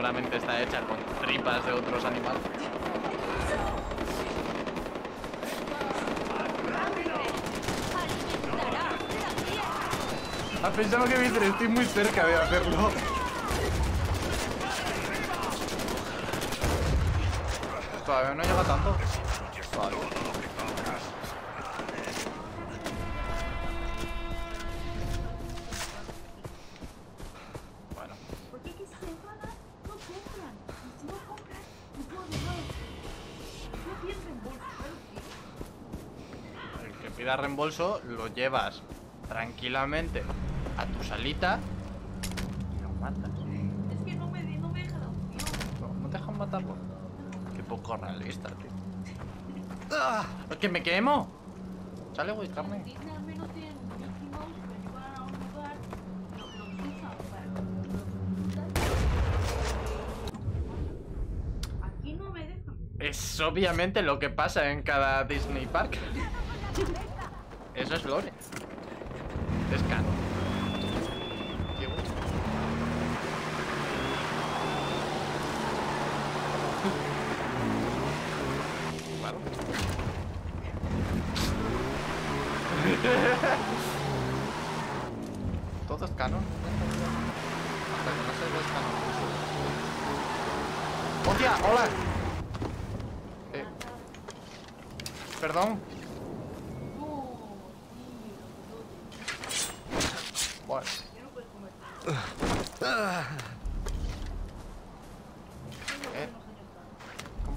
seguramente está hecha con tripas de otros animales. Ah, pensaba que Víctor, estoy muy cerca de hacerlo. Todavía no llega tanto. Vale. Pida reembolso lo llevas tranquilamente a tu salita y lo matas. Es que no me, no me deja la opción. No, no te dejan matarlo. Qué poco realista, tío. ¡Ah! ¡Es que me quemo! Sale, güey, carne. Dejan. Es obviamente lo que pasa en cada Disney Park. Eso es lore. Es canon. Claro. Todo es canon. Hasta que no se ve canon. ¡Hostia! ¡Hola! Eh, perdón. No, Bueno, yo no puedo comer. Eh. ¿cómo?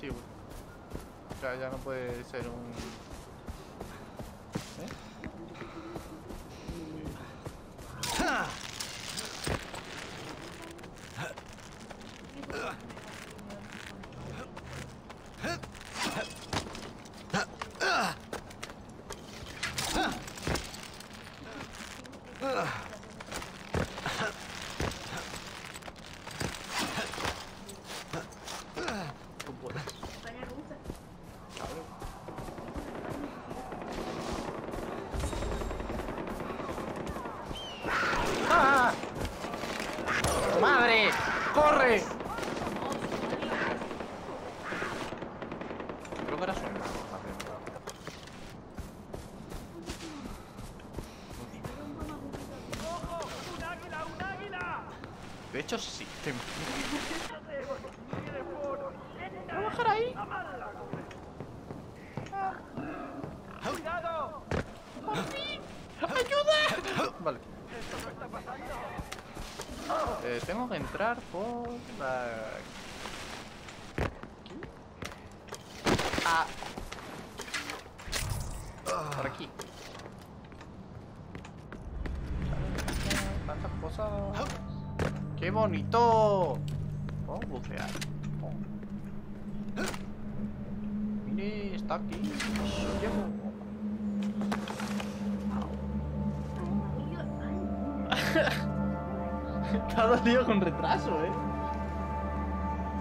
Sí, güey. O sea, ya no puede ser un... ¿Eh? ¡Corre! Creo que era sombra. De hecho, sí. Te... ¿Puedo bajar ahí? ¡Ayuda! Vale. Eh, tengo que entrar por la... ¿Aquí? Ah. Por aquí. Tantas cosas. ¡Qué bonito! Oh, bucear. Oh. Mire, está aquí. Ha dolido con retraso, eh.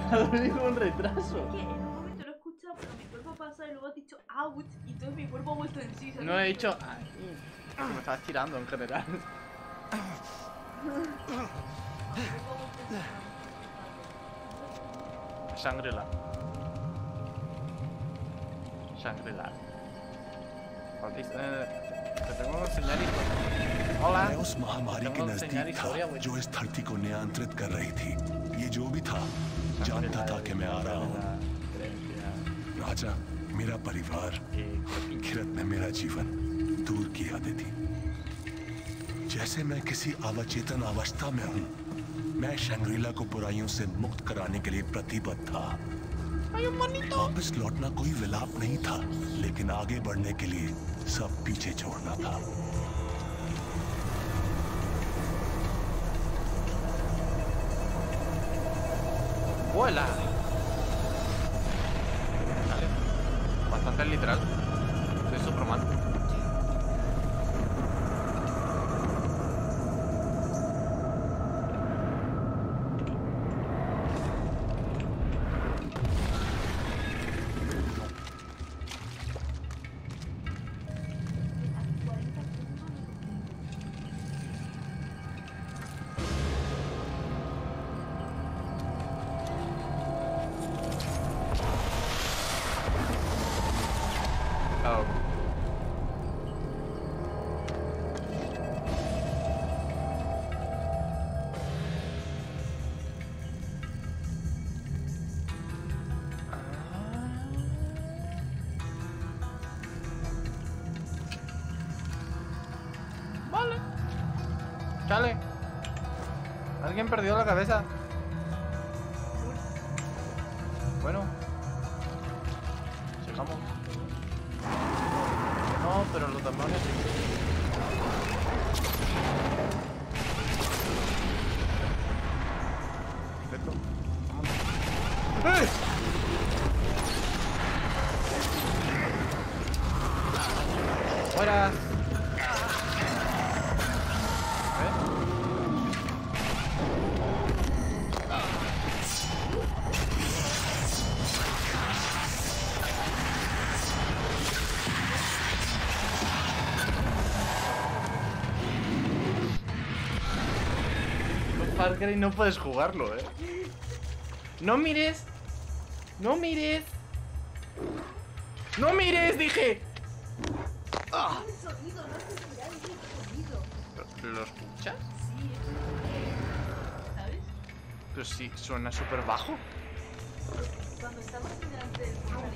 Te ha dolido con retraso. Que en un momento lo he escuchado, pero mi cuerpo ha pasado y luego has dicho ouch, y entonces mi cuerpo ha vuelto en sí. ¿sabes? No he dicho. Ay, que me estabas tirando en general. Mi cuerpo ha vuelto en sí. Shangri-La. Shangri-La. Bautista, eh, te tengo que enseñar historia. Hola. मैं उस महामारी के Tengo que enseñar नजदीक था historia, güey. जो इस धरती को नियंत्रित कर रही थी ये जो भी था जानता था कि मैं आ रहा हूँ। राजा, मेरा परिवार किरत ने मेरा जीवन दूर की आदत थी। जैसे मैं किसी अवचेतन अवस्था में हूँ, मैं शंग्रीला को बुराइयों से मुक्त कराने के लिए प्रतिबद्ध था। वापस लौटना कोई विलाप नहीं था, लेकिन आगे बढ़ने के लिए सब पीछे छोड़ना था। Vuela. Vale. Bastante literal. Soy Superman. Alguien perdió la cabeza. Bueno. Sigamos. No, pero los demonios. Far Cry no puedes jugarlo, eh. No mires. No mires. No mires, dije. Ah. ¿Lo escuchas? Sí, es ¿Sabes? Pero sí, suena súper bajo. Cuando estamos delante del portal,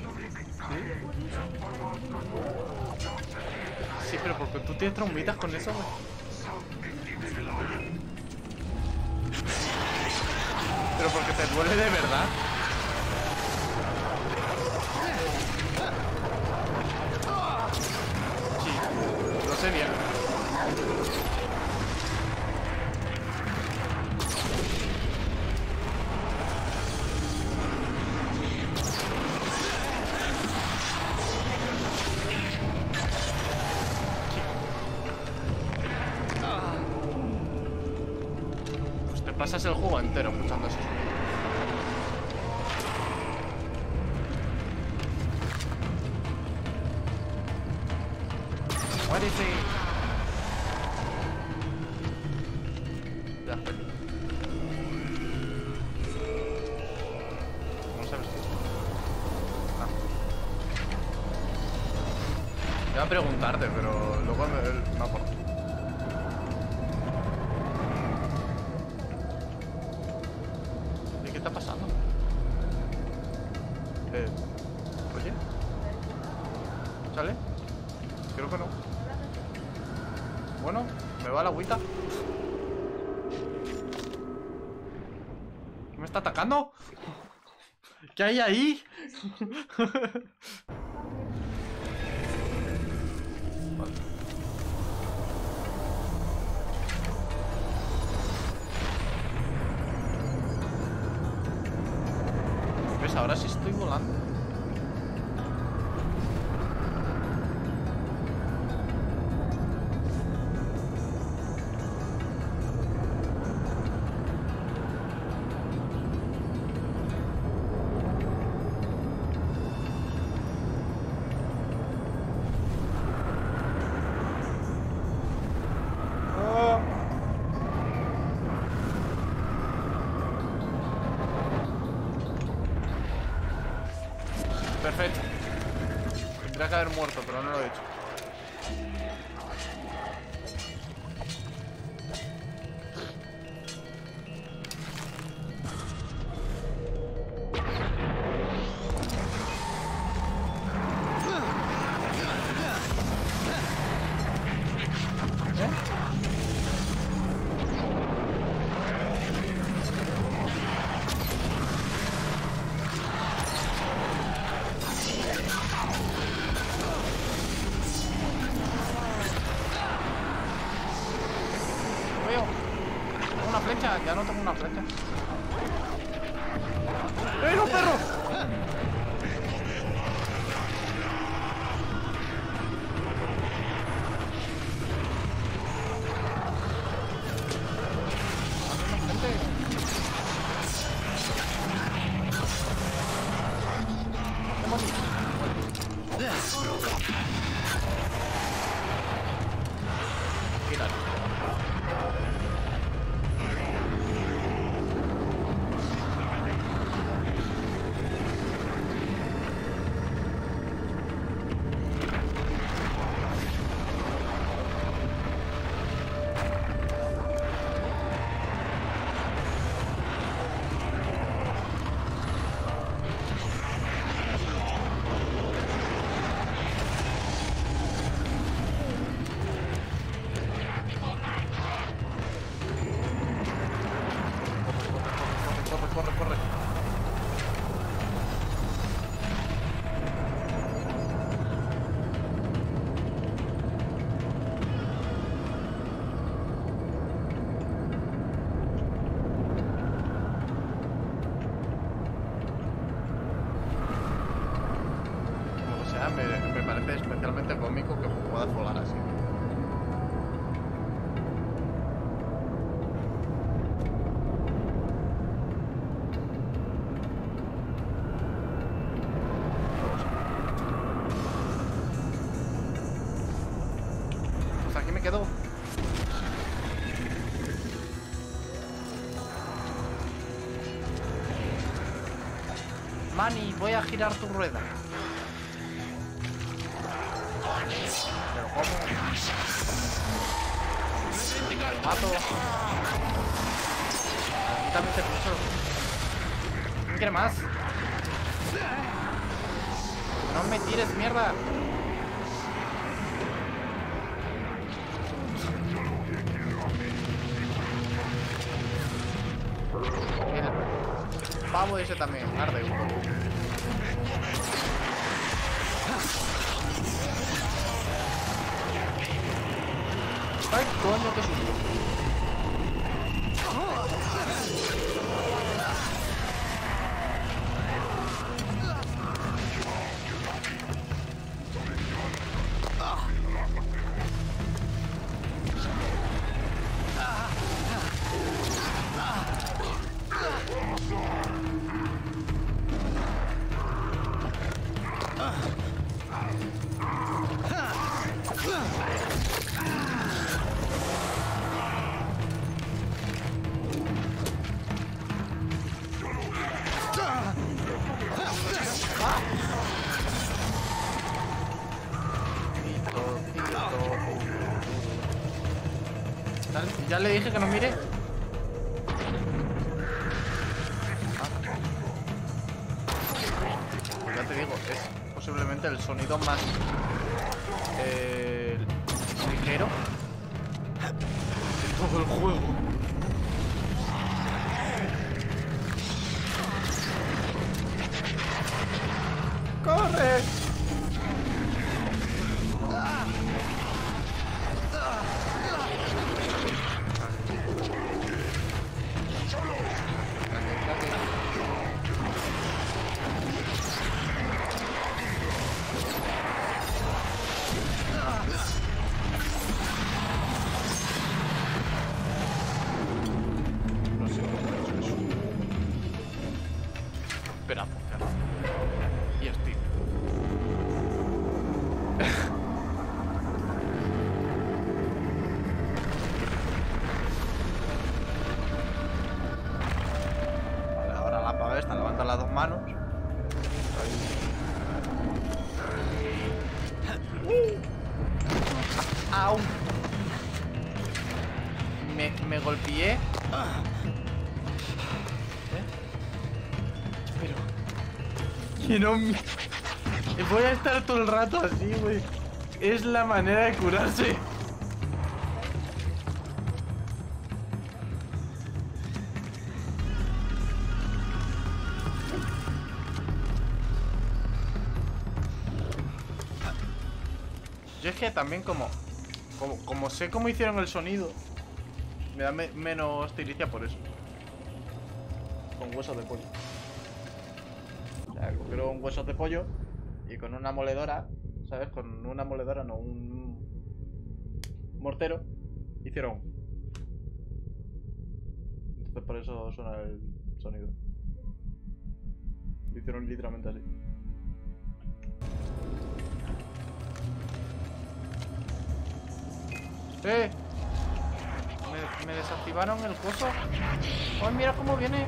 Sí, pero porque tú tienes traumitas con eso, güey. Pero porque te duele de verdad. Pasas el juego entero escuchando eso. Muérete. Ya, fue. ¿Cómo sabes tú? Ah. Preguntarte, pero luego me, me aporto. Que aí aí? Perfecto. Tendría que haber muerto, pero no lo he hecho. Ya no tengo una flecha. Manny, voy a girar tu rueda. Pero ¿cómo? Lo mato. Ese pulso. ¿Quién quiere más? No me tires mierda. Ese también, arde un poco. Ay, coño, qué susto. Le dije que no mire. Pues ya te digo, es posiblemente el sonido más las dos manos. ¡Au! Me, me golpeé. ¿Eh? Pero... Que no me... Voy a estar todo el rato así, güey. Es la manera de curarse. Yo es que también como, como, sé cómo hicieron el sonido, me da me- menos tiricia por eso. Con huesos de pollo. O sea, cogieron huesos de pollo y con una moledora, ¿sabes? Con una moledora, no, un mortero, hicieron. Entonces por eso suena el sonido. Hicieron literalmente así. ¡Eh! Me, desactivaron el coso. ¡Oh, mira cómo viene!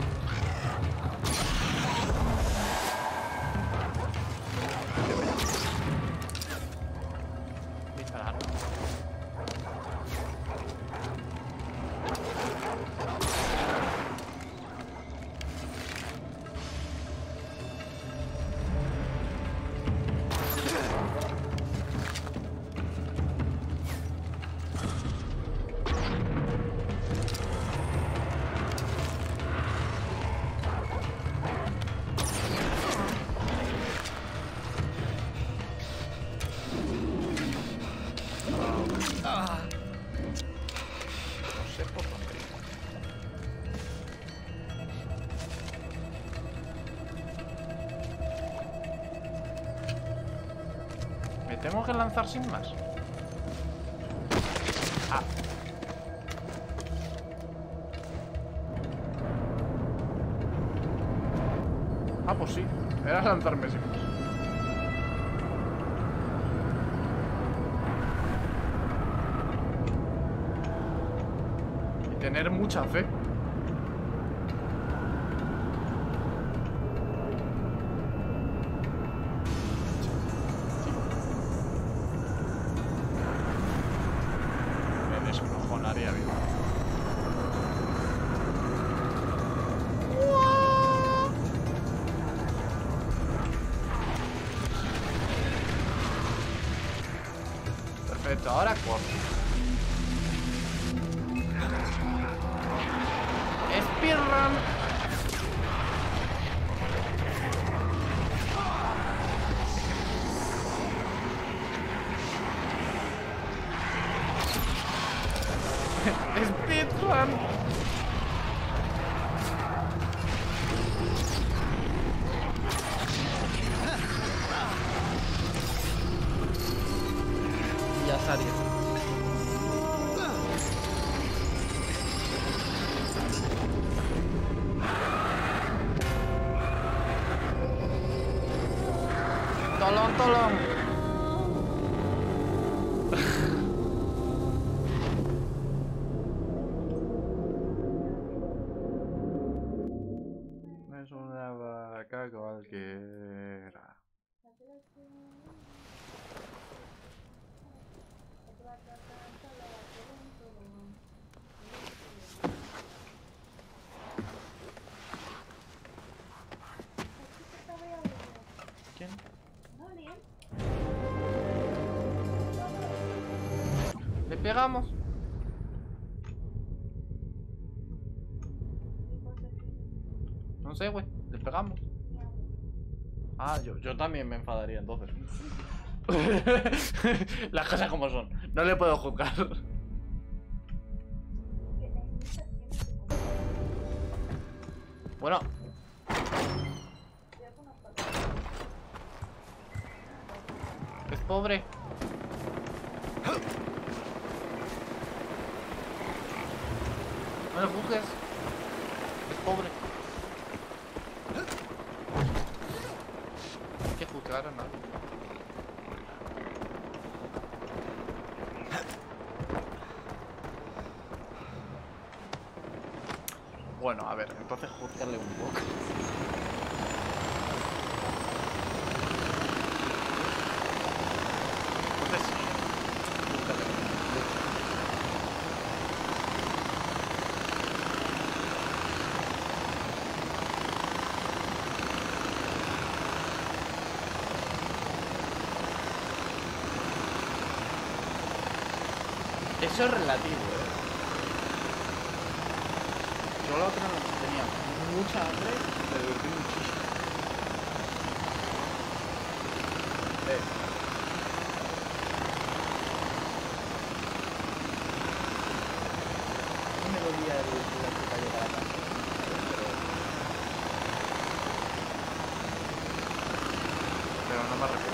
Tengo que lanzar sin más? Ah. Ah, pues sí. Era lanzarme sin más. Y tener mucha fe. Speedrun. Ya vaca cualquiera. ¿Quién? ¿Le pegamos? No sé, güey. Ah, yo, yo también me enfadaría entonces. Las cosas como son. No le puedo juzgar. Bueno. Es pobre. No le juzgues. Es pobre. A nadie. Bueno, a ver, entonces juzgarle un poco. Entonces sí, júzgale mucho. Eso es relativo, ¿eh? Yo la otra noche tenía mucha hambre y me dormí muchísimo. Eh. Pero... No me arrepiento.